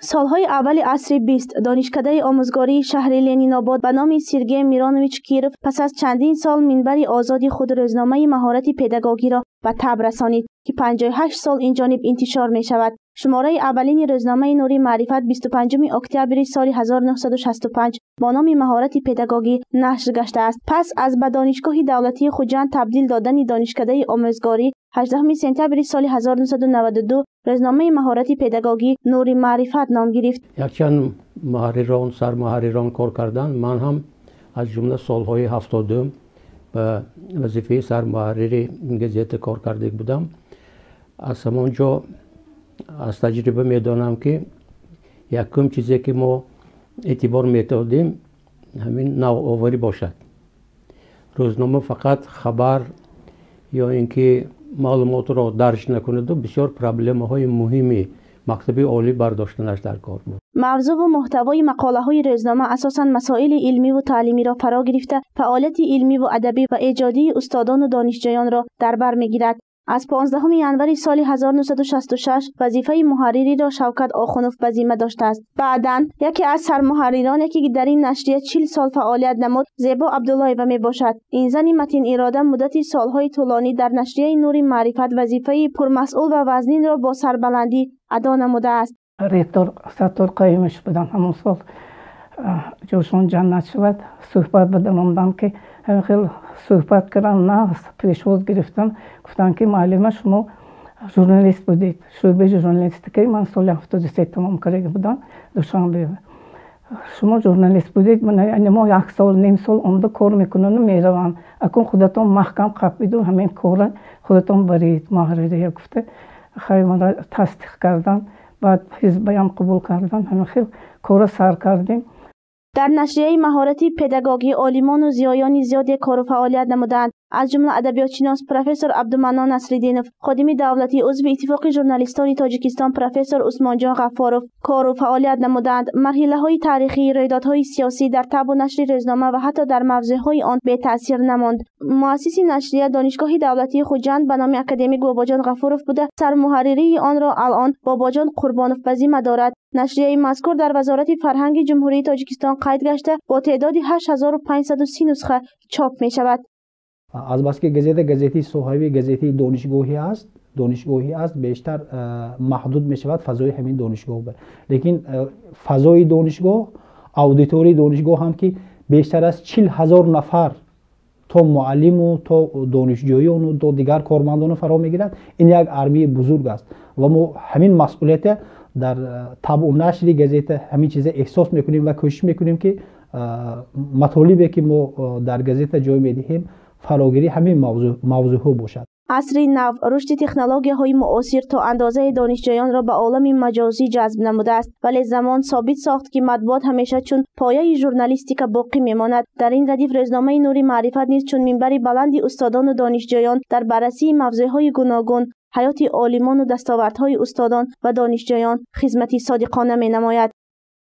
солҳои аввали асри бист донишкадаи омӯзгории шаҳри ленинобод ба номи сергей миронович киров пас аз чандин сол минбари озоди худ рӯзномаи маҳорати педагогиро ба таб расонид ки 58 сол инҷониб интишор мешавад. Шумораи аввалини рӯзномаи нури маърифат 25 октябри соли 1965 бо номи маҳорати педагогӣ нашр гаштааст. Пас аз ба донишгоҳи давлатии хуҷанд табдил додани донишкадаи омӯзгорӣ 18 сентябри соли 1992 рӯзномаи маҳорати педагогӣ нури маърифат ном гирифт якчанд муҳаррирон сармуҳаррирон кор карданд ман ҳам аз ҷумла солҳои ҳафтодум ба вазифаи сармуҳаррири газета кор карда будам аз ҳамон ҷо аз таҷриба медонам ки якум чизе ки мо эътибор معلومات را درش نکند و بسیار پرابلم های مهمی مکتبی عالی برداشتنش در کار بود. موضوع و محتوای مقاله های روزنامه اساسا مسائل علمی و تعلیمی را فرا گرفته فعالیت علمی و ادبی و ایجادی استادان و دانشجویان را در بر می‌گیرد. Аз 15 январи соли 1966 вазифаи муҳарририро шавкат охунов ба зимма доштааст. Баъдан яке аз сармуҳаррироне ки дар ин нашрия чил сол фаъолият намуд зебо абдуллоева мебошад. Ин зани матинирода муддати солҳои тӯлонӣ дар нашрияи нури маърифат вазифаи пурмасъул ва вазнинро бо сарбаландӣ адо намудааст. Ректор саттор қаимаш будам ҳамон сол ҷошон ҷаннат шавад суҳбат будам омдам ки ҳамин хел суҳбат кардам на пешвоз гирифтам. Гуфтанд ки муаллима шумо журналист будед шӯъбаи журналистикаи ман соли ҳафтоду се тамом карда будам душанбе шумо журналист будед яъне мо як сол ним сол омда кор мекунану меравам. Акун худатон маҳкам қабиду ҳамин кора худатон баред муҳарририя гуфта. Хай мара тасдиқ кардам баъд ҳизбаям қубул кардам. Ҳамин хел кора сар кардем дар нашрияи маҳорати педагогӣ олимону зиёёни зиёде кору фаъолият намуданд аз ҷумла адабиётшинос профессор абдуманнон насриддинов ходими давлатӣ узви иттифоқи журналистони тоҷикистон профессор усмонҷон ғаффоров кору фаъолият намуданд. Марҳилаҳои таърихӣ рӯйдодҳои сиёсӣ дар табу нашри рӯзнома ва ҳатто дар мавзӯъҳои он бетаъсир намонд. Муассиси нашрия донишгоҳи давлатии хуҷанд ба номи академик бобоҷон ғафуров буда сармуҳарририи онро алон бобоҷон қурбонов ба зимма дорад нашрияи мазкур дар вазорати фарҳанги ҷумҳурии тоҷикистон қайд гашта бо теъдоди 8530 нусха чоп мешавад азбаски газета газетаи соҳавӣ газетаи донишгоҳӣ аст донишгоҳӣ аст бештар маҳдуд мешавад фазои ҳамин донишгоҳ лекин фазои донишгоҳ аудиторияи донишгоҳ ҳам ки бештар аз чил ҳазор нафар то муаллиму то донишҷӯёну то дигар кормандону фаро мегирад. Ин як армияи бузург аст. Ва мо ҳамин масъулията дар табъу нашри газета ҳамин чиза эҳсос мекунем ва кӯшиш мекунем ки матолибе ки мо дар газета ҷой медиҳем фарогирӣ ҳамин мавзӯъҳо бошад. Асри нав рушди технологияҳои муосир то андозаи донишҷӯёнро ба олами маҷозӣ ҷазб намудааст вале замон собит сохт ки матбуот ҳамеша чун пояи журналистика боқӣ мемонад. Дар ин радиф рӯзномаи нури маърифат низ чун минбари баланди устодону донишҷӯён дар баррасии мавзӯъҳои гуногун ҳаёти олимону дастовардҳои устодон ва донишҷӯён хизмати содиқона менамояд